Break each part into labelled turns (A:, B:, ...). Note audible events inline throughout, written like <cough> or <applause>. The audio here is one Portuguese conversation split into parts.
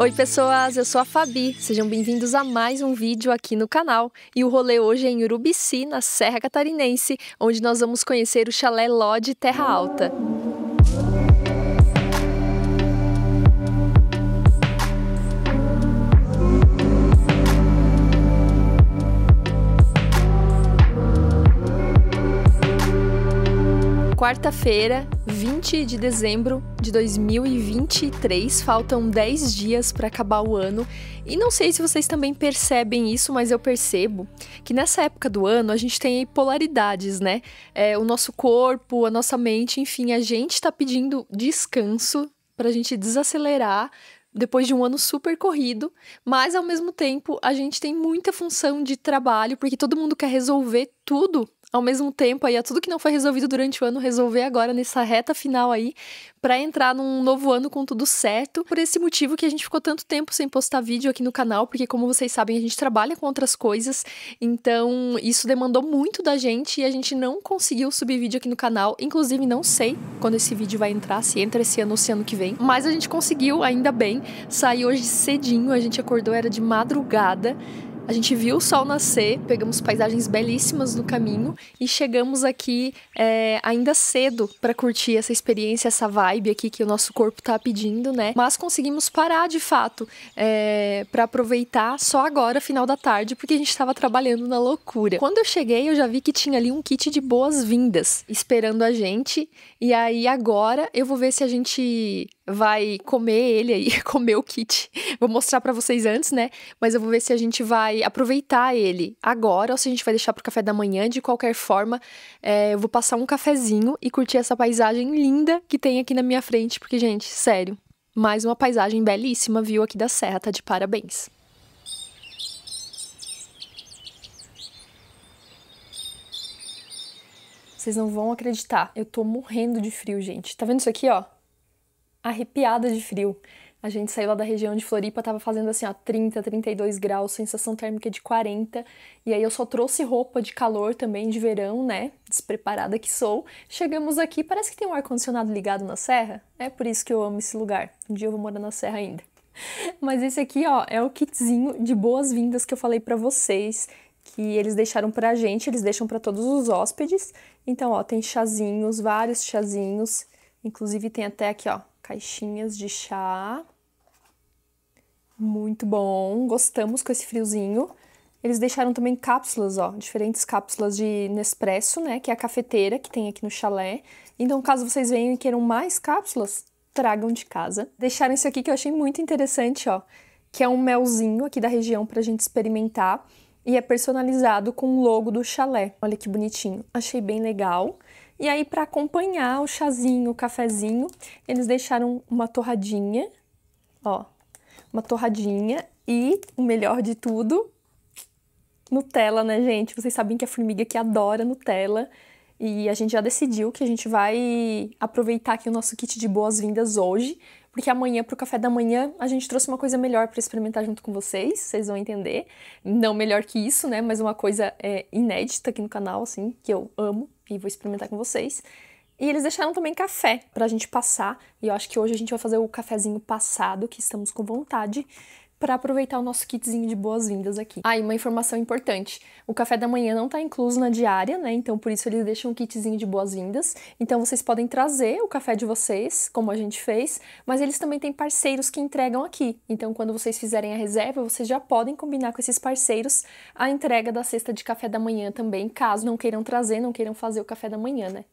A: Oi, pessoas, eu sou a Fabi. Sejam bem-vindos a mais um vídeo aqui no canal. E o rolê hoje é em Urubici, na Serra Catarinense, onde nós vamos conhecer o chalé Lodge Terra Alta. Quarta-feira, 20 de dezembro de 2023, faltam 10 dias para acabar o ano. E não sei se vocês também percebem isso, mas eu percebo que nessa época do ano a gente tem polaridades, né? É, o nosso corpo, a nossa mente, enfim, a gente está pedindo descanso para a gente desacelerar depois de um ano super corrido, mas ao mesmo tempo a gente tem muita função de trabalho, porque todo mundo quer resolver tudo ao mesmo tempo aí, a tudo que não foi resolvido durante o ano, resolver agora nessa reta final aí, para entrar num novo ano com tudo certo. Por esse motivo que a gente ficou tanto tempo sem postar vídeo aqui no canal, porque como vocês sabem, a gente trabalha com outras coisas, então isso demandou muito da gente e a gente não conseguiu subir vídeo aqui no canal. Inclusive, não sei quando esse vídeo vai entrar, se entra esse ano ou se ano que vem, mas a gente conseguiu, ainda bem, sair hoje cedinho, a gente acordou, era de madrugada. A gente viu o sol nascer, pegamos paisagens belíssimas no caminho e chegamos aqui é, ainda cedo para curtir essa experiência, essa vibe aqui que o nosso corpo tá pedindo, né? Mas conseguimos parar de fato é, para aproveitar só agora, final da tarde, porque a gente estava trabalhando na loucura. Quando eu cheguei, eu já vi que tinha ali um kit de boas-vindas esperando a gente. E aí agora eu vou ver se a gente vai comer ele aí, <laughs> comer o kit. Vou mostrar para vocês antes, né? Mas eu vou ver se a gente vai aproveitar ele agora ou se a gente vai deixar pro café da manhã. De qualquer forma, é, eu vou passar um cafezinho e curtir essa paisagem linda que tem aqui na minha frente, porque, gente, sério, mais uma paisagem belíssima, viu, aqui da Serra, tá de parabéns. Vocês não vão acreditar. Eu tô morrendo de frio, gente. Tá vendo isso aqui, ó? arrepiada de frio. A gente saiu lá da região de Floripa, tava fazendo assim, ó, 30, 32 graus, sensação térmica de 40. E aí eu só trouxe roupa de calor também, de verão, né? Despreparada que sou. Chegamos aqui, parece que tem um ar-condicionado ligado na serra. É por isso que eu amo esse lugar. Um dia eu vou morar na serra ainda. <laughs> Mas esse aqui, ó, é o kitzinho de boas-vindas que eu falei para vocês, que eles deixaram pra gente, eles deixam para todos os hóspedes. Então, ó, tem chazinhos, vários chazinhos. Inclusive tem até aqui, ó, caixinhas de chá. Muito bom, gostamos com esse friozinho. Eles deixaram também cápsulas, ó, diferentes cápsulas de Nespresso, né, que é a cafeteira que tem aqui no chalé. Então, caso vocês venham e queiram mais cápsulas, tragam de casa. Deixaram isso aqui que eu achei muito interessante, ó, que é um melzinho aqui da região pra gente experimentar e é personalizado com o logo do chalé. Olha que bonitinho. Achei bem legal. E aí, para acompanhar o chazinho, o cafezinho, eles deixaram uma torradinha, ó, uma torradinha e o melhor de tudo, Nutella, né, gente? Vocês sabem que a formiga que adora Nutella. E a gente já decidiu que a gente vai aproveitar aqui o nosso kit de boas-vindas hoje, porque amanhã, para o café da manhã, a gente trouxe uma coisa melhor para experimentar junto com vocês, vocês vão entender. Não melhor que isso, né? Mas uma coisa é, inédita aqui no canal, assim, que eu amo e vou experimentar com vocês. E eles deixaram também café pra gente passar, e eu acho que hoje a gente vai fazer o cafezinho passado, que estamos com vontade, para aproveitar o nosso kitzinho de boas-vindas aqui. Ah, e uma informação importante: o café da manhã não está incluso na diária, né? Então por isso eles deixam um kitzinho de boas-vindas. Então vocês podem trazer o café de vocês, como a gente fez, mas eles também têm parceiros que entregam aqui. Então quando vocês fizerem a reserva, vocês já podem combinar com esses parceiros a entrega da cesta de café da manhã também, caso não queiram trazer, não queiram fazer o café da manhã, né?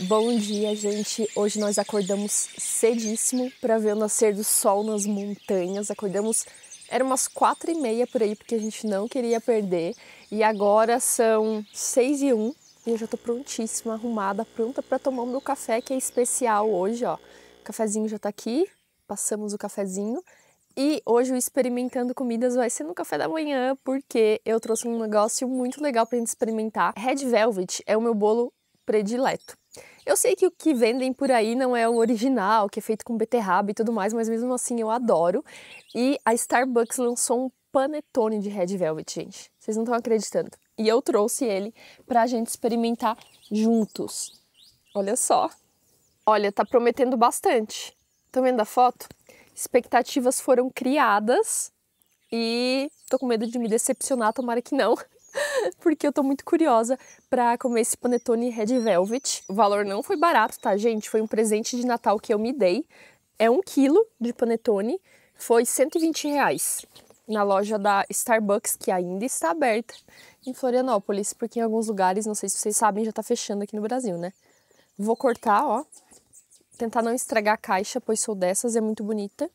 A: Bom dia, gente. Hoje nós acordamos cedíssimo para ver o nascer do sol nas montanhas. Acordamos, era umas quatro e meia por aí, porque a gente não queria perder. E agora são seis e um e eu já tô prontíssima, arrumada, pronta para tomar o meu café, que é especial hoje, ó. O cafezinho já tá aqui, passamos o cafezinho. E hoje o Experimentando Comidas vai ser no café da manhã, porque eu trouxe um negócio muito legal pra gente experimentar. Red Velvet é o meu bolo predileto. Eu sei que o que vendem por aí não é o original, que é feito com beterraba e tudo mais, mas mesmo assim eu adoro. E a Starbucks lançou um panetone de Red Velvet, gente. Vocês não estão acreditando. E eu trouxe ele pra gente experimentar juntos. Olha só. Olha, tá prometendo bastante. Estão vendo a foto? Expectativas foram criadas e tô com medo de me decepcionar, tomara que não. <laughs> porque eu tô muito curiosa para comer esse panetone Red Velvet. O valor não foi barato, tá, gente? Foi um presente de Natal que eu me dei. É um quilo de panetone, foi 120 reais na loja da Starbucks, que ainda está aberta em Florianópolis, porque em alguns lugares, não sei se vocês sabem, já tá fechando aqui no Brasil, né? Vou cortar, ó. Tentar não estragar a caixa, pois sou dessas, é muito bonita.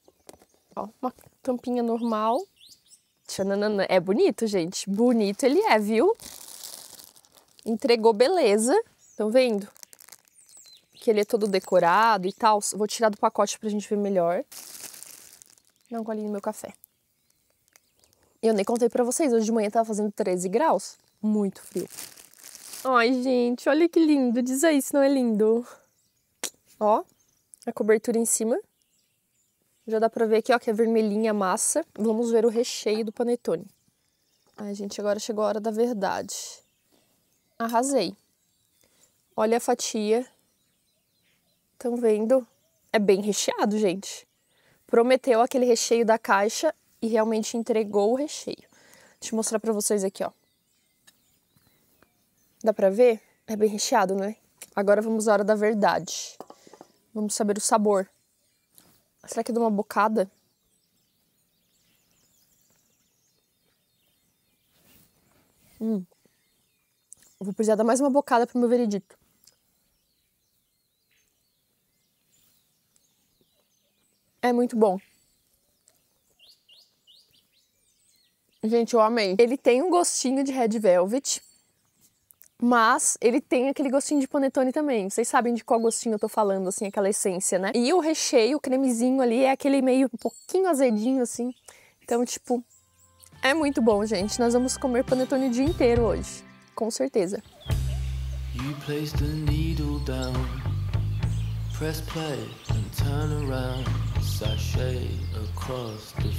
A: Ó, uma tampinha normal, Tchananana. É bonito, gente. Bonito ele é, viu? Entregou beleza. Estão vendo? Que ele é todo decorado e tal. Vou tirar do pacote pra gente ver melhor. Um golinho no meu café. Eu nem contei pra vocês, hoje de manhã tava fazendo 13 graus. Muito frio. Ai, gente, olha que lindo. Diz aí se não é lindo. Ó, a cobertura em cima. Já dá pra ver aqui, ó, que é vermelhinha a massa. Vamos ver o recheio do panetone. Ai, gente, agora chegou a hora da verdade. Arrasei. Olha a fatia. Estão vendo? É bem recheado, gente. Prometeu aquele recheio da caixa e realmente entregou o recheio. Deixa eu mostrar pra vocês aqui, ó. Dá pra ver? É bem recheado, né? Agora vamos à hora da verdade. Vamos saber o sabor. Será que eu uma bocada? Hum. Vou precisar dar mais uma bocada pro meu veredito. É muito bom. Gente, eu amei. Ele tem um gostinho de Red Velvet, mas ele tem aquele gostinho de panetone também. Vocês sabem de qual gostinho eu tô falando, assim, aquela essência, né? E o recheio, o cremezinho ali, é aquele meio um pouquinho azedinho, assim. Então, tipo, é muito bom, gente. Nós vamos comer panetone o dia inteiro hoje. Com certeza. You place the needle down, press play and turn around, sashay across the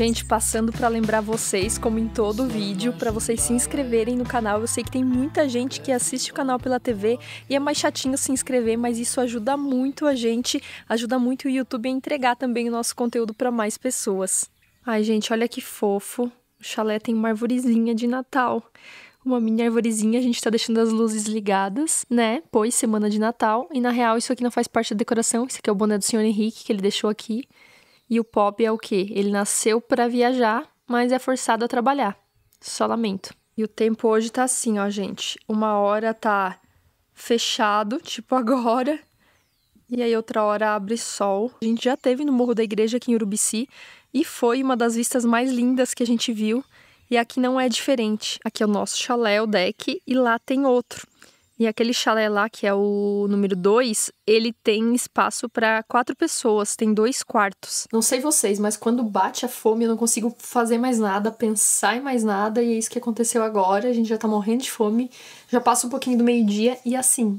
A: Gente, passando para lembrar vocês, como em todo vídeo, para vocês se inscreverem no canal. Eu sei que tem muita gente que assiste o canal pela TV e é mais chatinho se inscrever, mas isso ajuda muito a gente, ajuda muito o YouTube a entregar também o nosso conteúdo para mais pessoas. Ai, gente, olha que fofo. O chalé tem uma arvorezinha de Natal. Uma mini arvorezinha, a gente tá deixando as luzes ligadas, né? Pois semana de Natal. E na real, isso aqui não faz parte da decoração. Esse aqui é o boné do senhor Henrique, que ele deixou aqui. E o Pop é o quê? Ele nasceu para viajar, mas é forçado a trabalhar. Só lamento. E o tempo hoje tá assim, ó, gente. Uma hora tá fechado, <laughs> tipo agora. E aí outra hora abre sol. A gente já teve no Morro da Igreja aqui em Urubici e foi uma das vistas mais lindas que a gente viu. E aqui não é diferente. Aqui é o nosso chalé, o deck, e lá tem outro. E aquele chalé lá, que é o número 2, ele tem espaço para quatro pessoas, tem dois quartos. Não sei vocês, mas quando bate a fome eu não consigo fazer mais nada, pensar em mais nada, e é isso que aconteceu agora. A gente já tá morrendo de fome, já passa um pouquinho do meio-dia, e assim,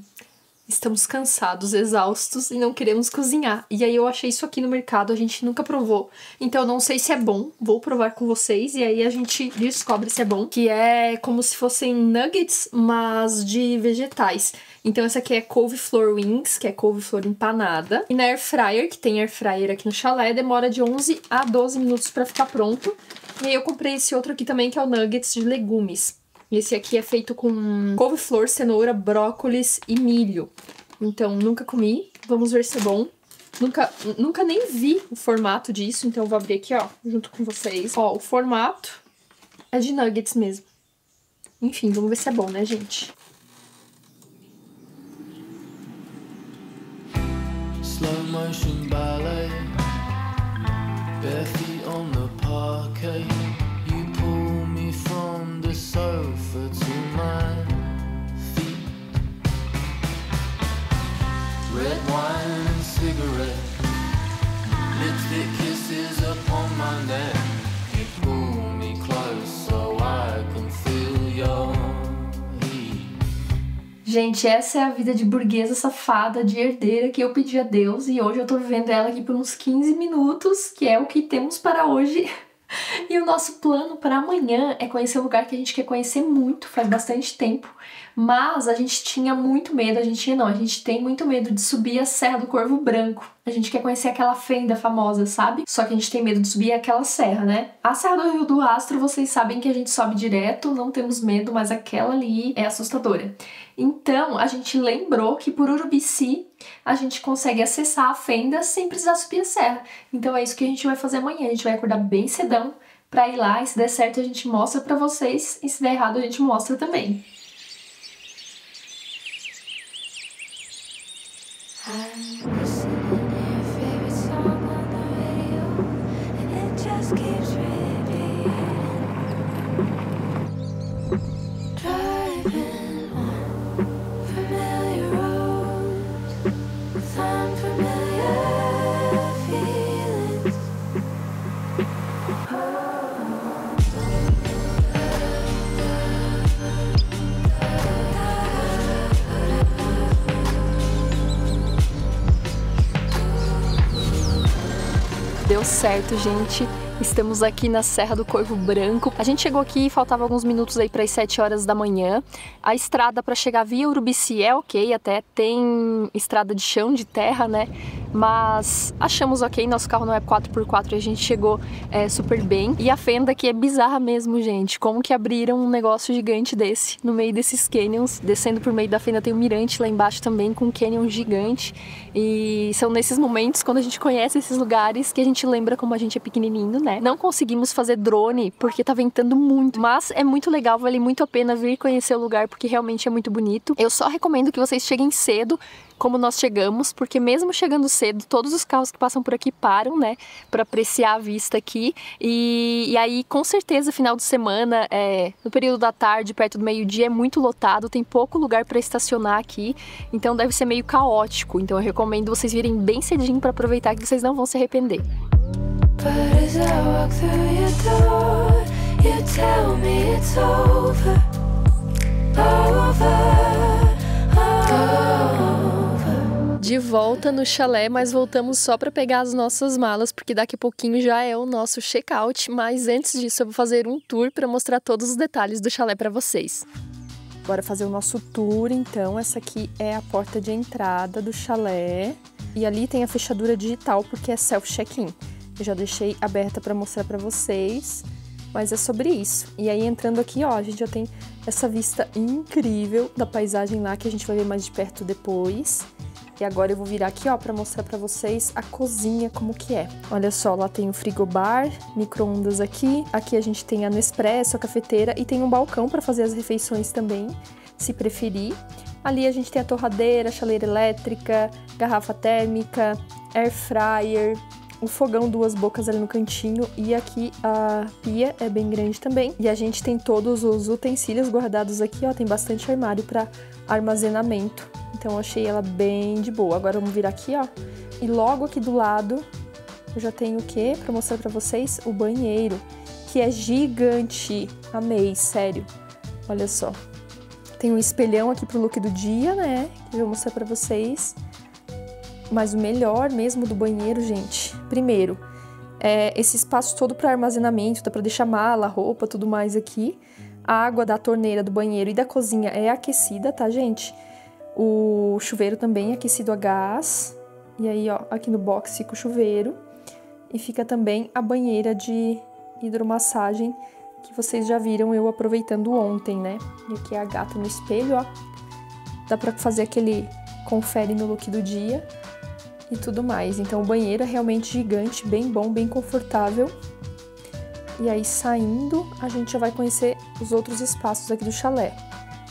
A: estamos cansados, exaustos e não queremos cozinhar. E aí eu achei isso aqui no mercado, a gente nunca provou. Então não sei se é bom, vou provar com vocês e aí a gente descobre se é bom, que é como se fossem nuggets, mas de vegetais. Então essa aqui é couve-flor wings, que é couve-flor empanada. E na air fryer, que tem air fryer aqui no chalé, demora de 11 a 12 minutos para ficar pronto. E aí eu comprei esse outro aqui também, que é o nuggets de legumes. Esse aqui é feito com couve-flor, cenoura, brócolis e milho. Então, nunca comi. Vamos ver se é bom. Nunca, nunca nem vi o formato disso, então eu vou abrir aqui, ó, junto com vocês. Ó, o formato é de nuggets mesmo. Enfim, vamos ver se é bom, né, gente? Slow motion ballet Bare feet on the parquet You pull me from the sofa Red wine cigarette. Lipstick kisses upon my neck. You pull me close so I can feel your Gente, essa é a vida de burguesa safada, de herdeira que eu pedi a Deus e hoje eu tô vivendo ela aqui por uns 15 minutos, que é o que temos para hoje. <laughs> E o nosso plano para amanhã é conhecer um lugar que a gente quer conhecer muito, faz bastante tempo, mas a gente tinha muito medo, a gente não, a gente tem muito medo de subir a Serra do Corvo Branco. A gente quer conhecer aquela fenda famosa, sabe? Só que a gente tem medo de subir aquela serra, né? A Serra do Rio do Astro, vocês sabem que a gente sobe direto, não temos medo, mas aquela ali é assustadora. Então, a gente lembrou que por Urubici a gente consegue acessar a fenda sem precisar subir a serra. Então é isso que a gente vai fazer amanhã. A gente vai acordar bem cedão para ir lá e se der certo a gente mostra para vocês e se der errado a gente mostra também. Deu certo, gente. Estamos aqui na Serra do Corvo Branco. A gente chegou aqui, faltava alguns minutos aí para as 7 horas da manhã. A estrada para chegar via Urubici é ok, até tem estrada de chão, de terra, né? Mas achamos ok, nosso carro não é 4x4 e a gente chegou é, super bem. E a fenda aqui é bizarra mesmo, gente. Como que abriram um negócio gigante desse no meio desses canyons? Descendo por meio da fenda tem um mirante lá embaixo também com um canyon gigante. E são nesses momentos, quando a gente conhece esses lugares, que a gente lembra como a gente é pequenininho, né? Não conseguimos fazer drone porque tá ventando muito, mas é muito legal, vale muito a pena vir conhecer o lugar porque realmente é muito bonito. Eu só recomendo que vocês cheguem cedo como nós chegamos, porque mesmo chegando cedo, todos os carros que passam por aqui param, né, para apreciar a vista aqui. E, e, aí, com certeza, final de semana, é, no período da tarde, perto do meio-dia, é muito lotado, tem pouco lugar para estacionar aqui, então deve ser meio caótico. Então eu recomendo vocês virem bem cedinho para aproveitar que vocês não vão se arrepender. De volta no chalé, mas voltamos só para pegar as nossas malas, porque daqui a pouquinho já é o nosso check-out. Mas antes disso, eu vou fazer um tour para mostrar todos os detalhes do chalé para vocês. Bora fazer o nosso tour, então. Essa aqui é a porta de entrada do chalé. E ali tem a fechadura digital, porque é self-check-in. Eu já deixei aberta para mostrar para vocês, mas é sobre isso. E aí entrando aqui, ó, a gente já tem essa vista incrível da paisagem lá que a gente vai ver mais de perto depois. E agora eu vou virar aqui, ó, para mostrar para vocês a cozinha como que é. Olha só, lá tem o frigobar, micro-ondas aqui. Aqui a gente tem a Nespresso, a cafeteira e tem um balcão para fazer as refeições também, se preferir. Ali a gente tem a torradeira, chaleira elétrica, garrafa térmica, air fryer, o fogão duas bocas ali no cantinho e aqui a pia é bem grande também. E a gente tem todos os utensílios guardados aqui, ó, tem bastante armário para armazenamento. Então achei ela bem de boa. Agora vamos vir aqui, ó. E logo aqui do lado eu já tenho o que para mostrar para vocês? O banheiro, que é gigante. Amei, sério. Olha só. Tem um espelhão aqui pro look do dia, né? Que eu vou mostrar para vocês. Mas o melhor mesmo do banheiro, gente, primeiro, é esse espaço todo para armazenamento, dá para deixar mala, roupa, tudo mais aqui. A água da torneira do banheiro e da cozinha é aquecida, tá, gente? O chuveiro também é aquecido a gás. E aí, ó, aqui no box fica o chuveiro. E fica também a banheira de hidromassagem que vocês já viram eu aproveitando ontem, né? E aqui é a gata no espelho, ó. Dá pra fazer aquele confere no look do dia e tudo mais. Então o banheiro é realmente gigante, bem bom, bem confortável. E aí saindo, a gente já vai conhecer os outros espaços aqui do chalé.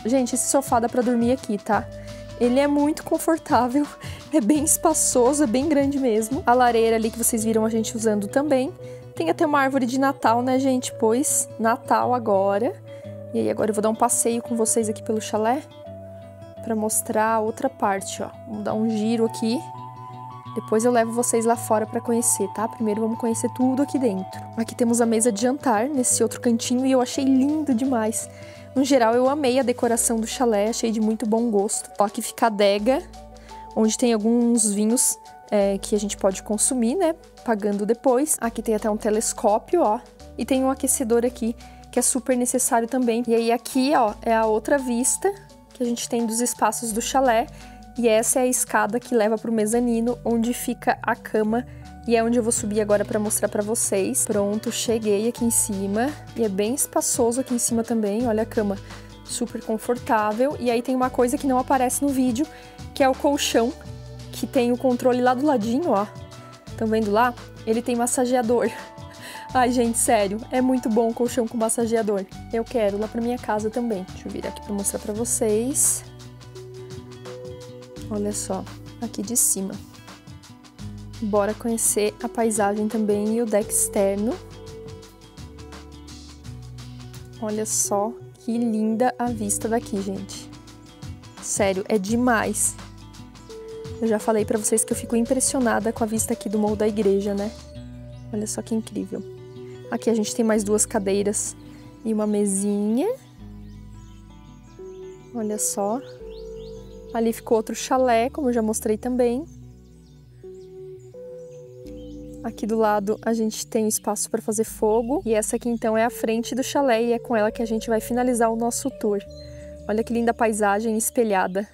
A: Gente, esse sofá dá pra dormir aqui, tá? Ele é muito confortável, <laughs> é bem espaçoso, é bem grande mesmo. A lareira ali que vocês viram a gente usando também. Tem até uma árvore de Natal, né, gente? Pois Natal agora. E aí agora eu vou dar um passeio com vocês aqui pelo chalé para mostrar a outra parte, ó. Vamos dar um giro aqui. Depois eu levo vocês lá fora para conhecer, tá? Primeiro vamos conhecer tudo aqui dentro. Aqui temos a mesa de jantar nesse outro cantinho e eu achei lindo demais. No geral, eu amei a decoração do chalé, achei de muito bom gosto. Ó, aqui fica a adega, onde tem alguns vinhos é, que a gente pode consumir, né? Pagando depois. Aqui tem até um telescópio, ó. E tem um aquecedor aqui, que é super necessário também. E aí aqui, ó, é a outra vista que a gente tem dos espaços do chalé. E essa é a escada que leva para o mezanino, onde fica a cama e é onde eu vou subir agora para mostrar para vocês. Pronto, cheguei aqui em cima e é bem espaçoso aqui em cima também. Olha a cama, super confortável. E aí tem uma coisa que não aparece no vídeo, que é o colchão, que tem o controle lá do ladinho, ó. Estão vendo lá? Ele tem massageador. <laughs> Ai, gente, sério, é muito bom o colchão com massageador. Eu quero lá pra minha casa também. Deixa eu virar aqui pra mostrar pra vocês. Olha só, aqui de cima. Bora conhecer a paisagem também e o deck externo. Olha só que linda a vista daqui, gente. Sério, é demais. Eu já falei para vocês que eu fico impressionada com a vista aqui do morro da igreja, né? Olha só que incrível. Aqui a gente tem mais duas cadeiras e uma mesinha. Olha só. Ali ficou outro chalé, como já mostrei também. Aqui do lado a gente tem espaço para fazer fogo e essa aqui então é a frente do chalé e é com ela que a gente vai finalizar o nosso tour. Olha que linda paisagem espelhada.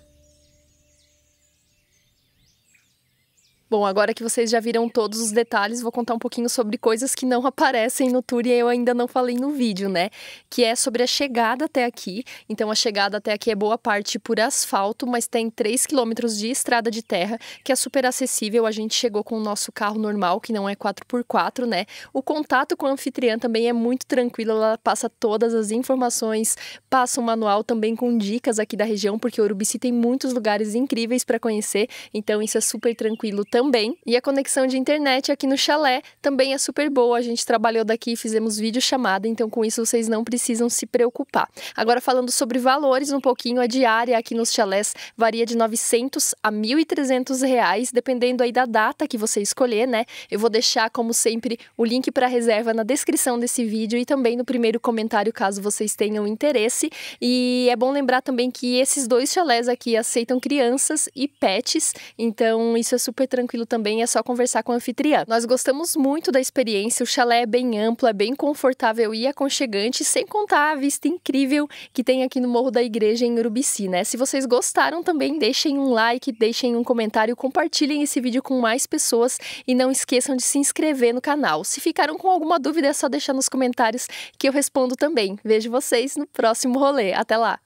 A: Bom, agora que vocês já viram todos os detalhes, vou contar um pouquinho sobre coisas que não aparecem no tour e eu ainda não falei no vídeo, né? Que é sobre a chegada até aqui. Então, a chegada até aqui é boa parte por asfalto, mas tem 3 quilômetros de estrada de terra, que é super acessível. A gente chegou com o nosso carro normal, que não é 4x4, né? O contato com a anfitriã também é muito tranquilo, ela passa todas as informações, passa um manual também com dicas aqui da região, porque Urubici tem muitos lugares incríveis para conhecer, então isso é super tranquilo também. E a conexão de internet aqui no chalé também é super boa. A gente trabalhou daqui e fizemos vídeo chamada, então com isso vocês não precisam se preocupar. Agora falando sobre valores um pouquinho, a diária aqui nos chalés varia de 900 a 1.300 reais, dependendo aí da data que você escolher, né? Eu vou deixar, como sempre, o link para reserva na descrição desse vídeo e também no primeiro comentário, caso vocês tenham interesse. E é bom lembrar também que esses dois chalés aqui aceitam crianças e pets, então isso é super tranquilo tranquilo também, é só conversar com a anfitriã. Nós gostamos muito da experiência, o chalé é bem amplo, é bem confortável e aconchegante, sem contar a vista incrível que tem aqui no Morro da Igreja em Urubici, né? Se vocês gostaram também, deixem um like, deixem um comentário, compartilhem esse vídeo com mais pessoas e não esqueçam de se inscrever no canal. Se ficaram com alguma dúvida, é só deixar nos comentários que eu respondo também. Vejo vocês no próximo rolê. Até lá!